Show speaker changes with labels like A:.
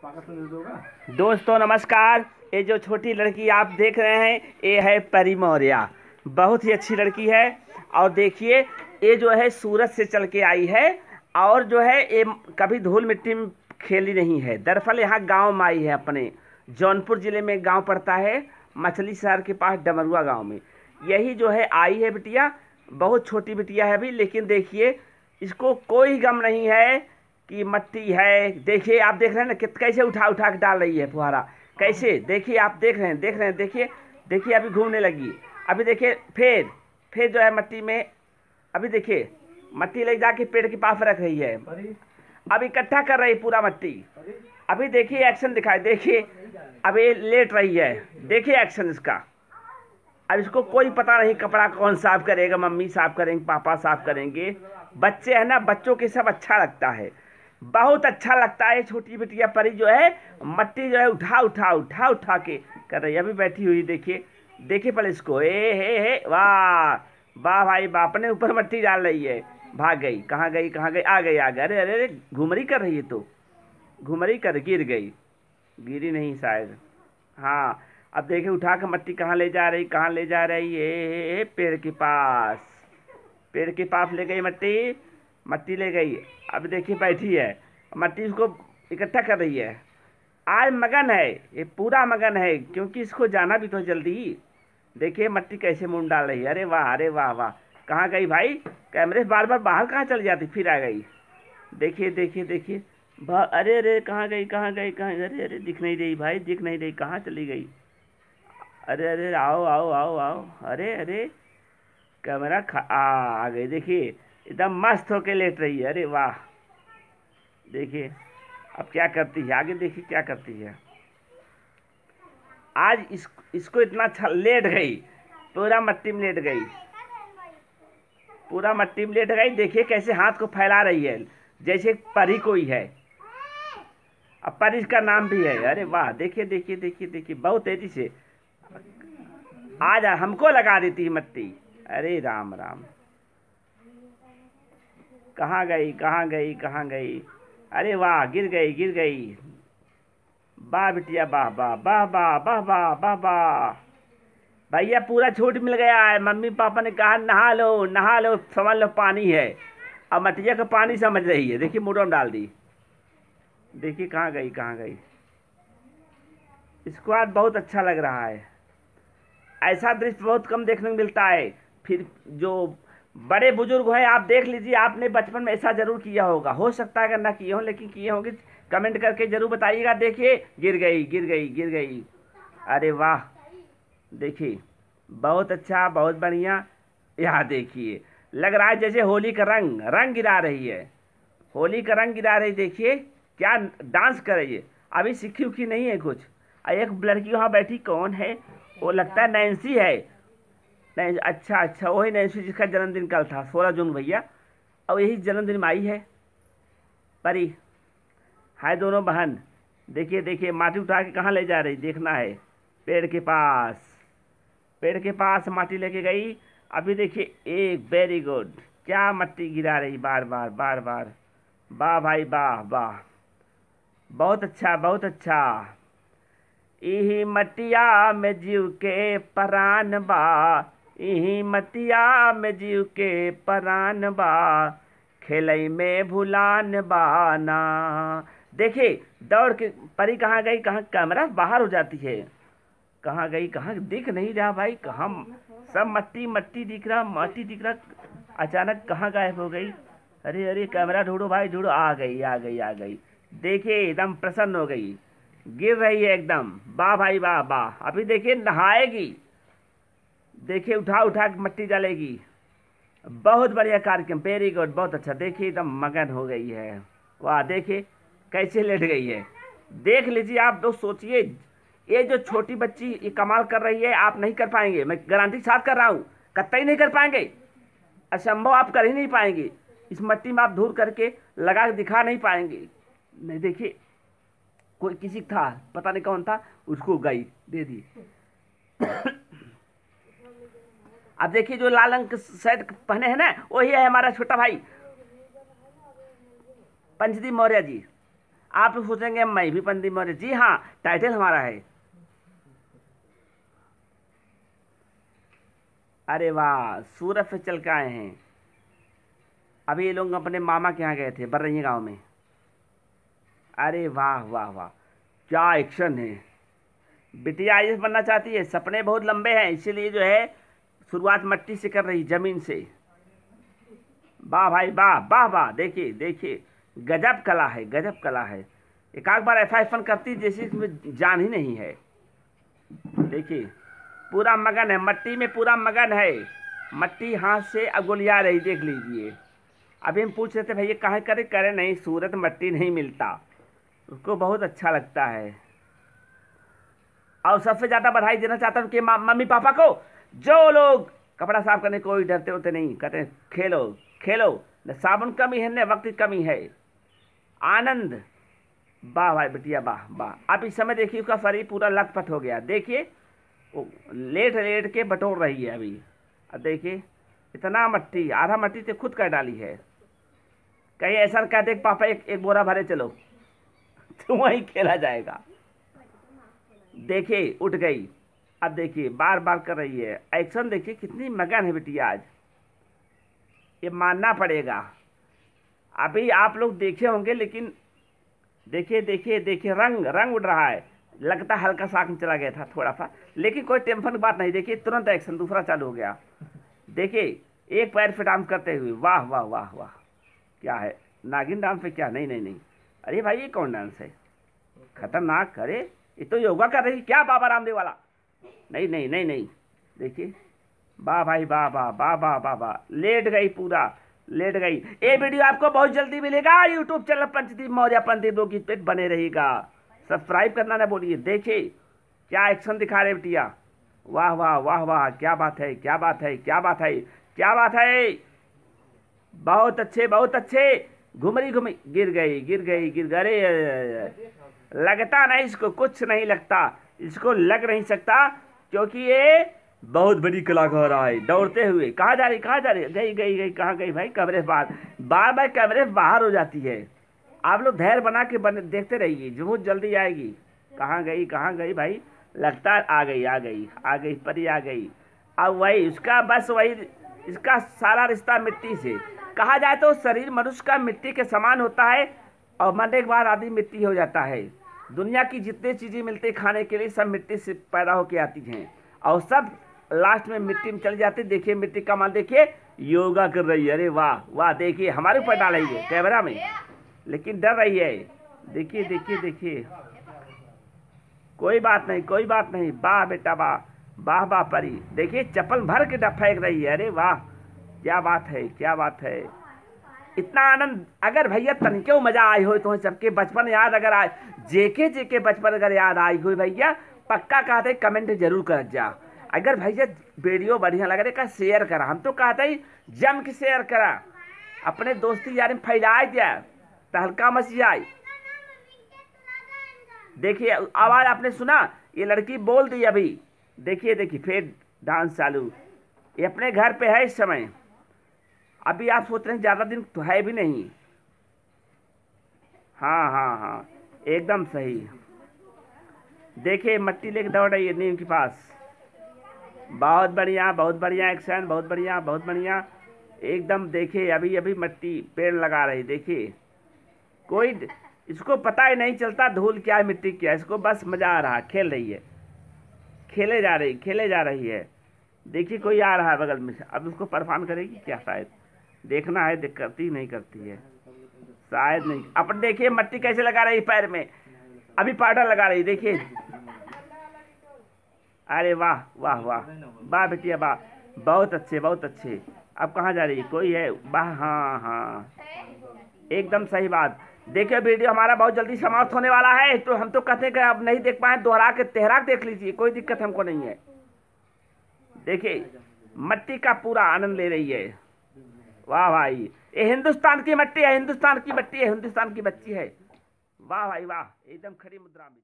A: दोस्तों, नमस्कार। ये जो छोटी लड़की आप देख रहे हैं, ये है परी मौर्या। बहुत ही अच्छी लड़की है। और देखिए, ये जो है सूरत से चल के आई है। और जो है, ये कभी धूल मिट्टी में खेली नहीं है। दरअसल यहाँ गाँव में आई है अपने। जौनपुर ज़िले में गाँव पड़ता है, मछली शहर के पास डमरुआ गाँव में। यही जो है, आई है बिटिया। बहुत छोटी बिटिया है अभी, लेकिन देखिए, इसको कोई गम नहीं है। कि मट्टी है। देखिए आप देख रहे हैं ना कैसे उठा उठा के डाल रही है फुहारा। कैसे? देखिए आप देख रहे हैं देख रहे हैं देखिए देखिए अभी घूमने लगी। अभी देखिए फिर फिर जो है मट्टी में अभी देखिए मट्टी ले जाके पेड़ के पास रख रही है। अब इकट्ठा कर रही है पूरा मट्टी। अभी देखिए एक्शन दिखाए देखिए अब ये लेट रही है। देखिए एक्शन इसका। अब इसको कोई पता नहीं कपड़ा कौन साफ़ करेगा मम्मी साफ़ करेंगे पापा साफ़ करेंगे। बच्चे हैं ना बच्चों के सब अच्छा लगता है। बहुत अच्छा लगता है, छोटी बेटिया परी जो है, मट्टी जो है उठा उठा उठा उठा के कर रही है। अभी बैठी हुई, देखिए देखिए पहले इसको। ए, हे हे, वाह वाह भाई वाह अपने ऊपर मट्टी डाल रही है। भाग गई, कहाँ गई कहाँ गई? आ गई आ गई। अरे अरे अरे, घुमरी कर रही है तो। घुमरी कर, गिर गई। गिरी नहीं शायद। हाँ अब देखे, उठा के मट्टी कहाँ ले जा रही, कहाँ ले जा रही है, पेड़ के पास। पेड़ के पास ले गई मट्टी। मट्टी ले गई। अब देखिए बैठी है। मट्टी उसको इकट्ठा कर रही है। आज मगन है। ये पूरा मगन है, क्योंकि इसको जाना भी तो जल्दी। देखिए मट्टी कैसे मुँह डाल रही है। अरे वाह अरे वाह वाह। कहाँ गई भाई? कैमरे बार बार बाहर कहाँ चल जाती? फिर आ गई। देखिए देखिए देखिए। अरे अरे, कहाँ गई कहाँ गई, कहाँ अरे अरे, दिख नहीं रही भाई, दिख नहीं रही। कहाँ चली गई? अरे अरे, आओ आओ आओ आओ। अरे अरे, कैमरा खा, आ आ गई। देखिए एकदम मस्त होके लेट रही है। अरे वाह। देखिए, अब क्या करती है? आगे देखिए क्या करती है। आज इस, इसको इतना अच्छा लेट गई। पूरा मट्टी में लेट गई। पूरा मट्टी में लेट गई। देखिए कैसे हाथ को फैला रही है। जैसे परी कोई है। अब परी का नाम भी है। अरे वाह। देखिए देखिए देखिए देखिए। बहुत तेज़ी से। आज हमको लगा देती है मट्टी। अरे राम राम। कहाँ गई कहाँ गई कहाँ गई? अरे वाह, गिर गई गिर गई। वाह बिटिया, वाह वाह वाह वाह वाह वाह वाह वाह। भैया, पूरा छूट मिल गया है। मम्मी पापा ने कहा, नहा लो नहा लो समझ लो, पानी है। अब मटिया का पानी समझ रही है। देखिए मुड़ो डाल दी। देखिए, कहाँ गई कहाँ गई? इसको आज बहुत अच्छा लग रहा है। ऐसा दृश्य बहुत कम देखने को मिलता है। फिर जो बड़े बुज़ुर्ग हैं, आप देख लीजिए, आपने बचपन में ऐसा ज़रूर किया होगा। हो सकता है अगर ना किए हो, लेकिन किए होंगे, कमेंट करके ज़रूर बताइएगा। देखिए, गिर गई गिर गई गिर गई। अरे वाह! देखिए, बहुत अच्छा बहुत बढ़िया। यहाँ देखिए, लग रहा है जैसे होली का रंग रंग गिरा रही है। होली का रंग गिरा रही, देखिए, क्या डांस कर रही है। अभी सीखी उखी नहीं है कुछ। एक लड़की वहाँ बैठी, कौन है? वो लगता है नैन्सी है। नहीं अच्छा अच्छा वही नैन्सी जिसका जन्मदिन कल था, सोलह जून भैया। और यही जन्मदिन में आई है। परी, हाय दोनों बहन, देखिए देखिए, माटी उठा के कहाँ ले जा रही, देखना है। पेड़ के पास, पेड़ के पास माटी लेके गई। अभी देखिए, एक वेरी गुड क्या मट्टी गिरा रही, बार बार बार बार। वाह भाई, वाह वाह। बहुत अच्छा बहुत अच्छा। यही मटिया में जीव के परान बा इही मतिया में जीव के परान बा, खेलई में भुलान बाना देखिए, दौड़ के परी कहाँ गई, कहाँ कैमरा बाहर हो जाती है। कहाँ गई, कहाँ दिख नहीं रहा भाई, कहाँ सब मट्टी मट्टी दिख रहा, मट्टी दिख रहा, अचानक कहाँ गायब हो गई? अरे अरे, कैमरा ढूंढो भाई, ढूंढो, आ गई आ गई आ गई। देखिए, एकदम प्रसन्न हो गई। गिर रही है एकदम। वाह भाई, वाह वाह। अभी देखिए, नहाएगी। देखिए, उठा उठा के मट्टी डालेगी। बहुत बढ़िया कार्यक्रम वेरी गुड बहुत अच्छा। देखिए, एकदम मगन हो गई है। वाह, देखिए, कैसे लेट गई है। देख लीजिए आप, दोस्त, सोचिए, ये जो छोटी बच्ची, ये कमाल कर रही है, आप नहीं कर पाएँगे। मैं गारंटी साथ कर रहा हूँ, कतई नहीं कर पाएँगे। असंभव आप कर ही नहीं पाएँगे। इस मट्टी में आप धूल करके लगा के दिखा नहीं पाएँगे। नहीं, देखिए, कोई किसी था, पता नहीं कौन था, उसको गई दे दी। अब देखिए जो लाल रंग शर्ट पहने हैं ना, वही है हमारा छोटा भाई। पंचदीप मौर्य जी। आप लोग सोचेंगे, मैं भी पंडित मौर्य जी हाँ टाइटल हमारा है। अरे वाह, सूरत से चल के आए हैं। अभी ये लोग अपने मामा के यहाँ गए थे, बर्रैया गाँव में। अरे वाह वाह वाह, क्या एक्शन है। बिटिया आई बनना चाहती है, सपने बहुत लंबे हैं, इसीलिए जो है शुरुआत मट्टी से कर रही, ज़मीन से। वाह भाई वाह वाह वाह देखिए देखिए, गजब कला है, गजब कला है। एक आध बार ऐसा फन करती, जैसे इसमें जान ही नहीं है। देखिए, पूरा मगन है, मट्टी में पूरा मगन है। मट्टी हाथ से अगुलिया रही, देख लीजिए। अभी हम पूछ रहे थे, भैया, कहाँ करे? करे नहीं, सूरत मट्टी नहीं मिलता। उसको बहुत अच्छा लगता है। और सबसे ज़्यादा बधाई देना चाहता हूँ कि मम्मी पापा को, जो लोग कपड़ा साफ़ करने कोई डरते होते नहीं, कहते हैं, खेलो खेलो, न साबुन कमी है, न वक्त की कमी है। आनंद। वाह भाई बिटिया, वाह वाह। आप इस समय देखिए, उसका शरीर पूरा लटपट हो गया। देखिए, वो लेट लेट के बटोर रही है अभी। अब देखिए, इतना मट्टी, आधा मट्टी से खुद कर डाली है। कहीं ऐसा कहते पापा, एक एक बोरा भरे चलो तो वहीं खेला जाएगा। देखिए उठ गई। अब देखिए बार बार कर रही है। एक्शन देखिए, कितनी मगन है बेटी आज। ये मानना पड़ेगा। अभी आप लोग देखे होंगे, लेकिन देखिए देखिए देखिए, रंग रंग उड़ रहा है। लगता हल्का सा में चला गया था थोड़ा सा लेकिन कोई टेंशन की बात नहीं। देखिए, तुरंत एक्शन दूसरा चालू हो गया। देखिए, एक पैर पे डांस करते हुए, वाह वाह वाह वाह। क्या है? नागिन डांस पे क्या? नहीं नहीं नहीं। अरे भाई, ये कौन डांस है? खतरनाक, अरे। ये तो योगा कर रही, क्या बाबा रामदेव वाला? नहीं नहीं नहीं नहीं। देखिए वाह भाई वाह वाह वाह वाह वाह वाह लेट गई पूरा, लेट गई। ये वीडियो आपको बहुत जल्दी मिलेगा यूट्यूब चैनल पंचदीप मौर्य पंडित की बने रहेगा सब्सक्राइब करना ना बोलिए देखिए, क्या एक्शन दिखा रहे बेटिया वाह वाह वाह वाह, क्या बात है, क्या बात है, क्या बात है, क्या बात है। बहुत अच्छे बहुत अच्छे। घुमरी घुमी गिर गई गिर गई, गिर गए लगता नहीं, इसको कुछ नहीं लगता। इसको लग नहीं सकता, क्योंकि ये बहुत बड़ी कलाकार है दौड़ते हुए। कहाँ जा रही, कहाँ जा रही? गई गई गई, कहाँ गई भाई? कमरे बाहर। बार बार कमरे बाहर हो जाती है। आप लोग धैर्य बना के बने, देखते रहिए। बहुत जल्दी आएगी। कहाँ गई कहाँ गई भाई? लगता आ गई आ गई आ गई, परी आ गई। अब वही, उसका बस वही, इसका सारा रिश्ता मिट्टी से। कहा जाए तो शरीर मनुष्य का मिट्टी के समान होता है और मरने के बाद आदमी मिट्टी हो जाता है। दुनिया की जितनी चीज़ें मिलती खाने के लिए, सब मिट्टी से पैदा होके आती हैं। और सब लास्ट में मिट्टी में चली जाती देखिए, मिट्टी का मान देखिए, योगा कर रही है। अरे वाह वाह, देखिए, हमारे ऊपर डाल रही है, कैमरा में। लेकिन डर रही है। देखिए देखिए देखिए। कोई बात नहीं, कोई बात नहीं। वाह, बेटा, वाह वाह वाह, परी। देखिए, चप्पल भर के फेंक रही है। अरे वाह, क्या बात है, क्या बात है। इतना आनंद, अगर भैया तनके मज़ा आई हो तो सबके बचपन याद अगर आए, जेके जेके बचपन अगर याद आई हो भैया, पक्का कहते कमेंट ज़रूर कर जा। अगर भैया वीडियो बढ़िया लग रहे का शेयर करा। हम तो कहते ही जम के शेयर करा। अपने दोस्ती यार में फैलाए दिया तहलका मच जाए देखिए, आवाज़ आपने सुना, ये लड़की बोल दी अभी। देखिए देखिए, फिर डांस चालू। ये अपने घर पे है इस समय। अभी आप सोच रहे हैं ज़्यादा दिन तो है भी नहीं। हाँ हाँ हाँ एकदम सही। देखिए, मट्टी लेके दौड़ रही है नीम के पास। बहुत बढ़िया बहुत बढ़िया, एक्शन, बहुत बढ़िया बहुत बढ़िया। एकदम देखिए, अभी अभी मट्टी पेड़ लगा रही देखिए। कोई इसको पता ही नहीं चलता धूल क्या है, मिट्टी क्या है। इसको बस मज़ा आ रहा खेल रही है। खेले जा रही, खेले जा रही है। देखिए, कोई आ रहा है बगल में अब उसको परेशान करेगी क्या शायद? देखना है, देख, करती नहीं करती है। शायद नहीं। अपन देखिए, मट्टी कैसे लगा रही पैर में। अभी पाउडर लगा रही देखिए। अरे वाह वाह वाह। वाह बेटिया, वाह। बहुत अच्छे बहुत अच्छे। अब कहाँ जा रही कोई है? वाह हाँ हाँ। एकदम सही बात। देखिए, वीडियो हमारा बहुत जल्दी समाप्त होने वाला है। तो हम तो कहते हैं अब नहीं देख पाए, दोहरा के तेहरा देख लीजिए। कोई दिक्कत हमको नहीं है। देखिए, मट्टी का पूरा आनंद ले रही है। वाह भाई, ये हिंदुस्तान की मट्टी है, हिंदुस्तान की मट्टी है, हिंदुस्तान की बच्ची है। वाह भाई, वाह, एकदम खड़ी मुद्रा में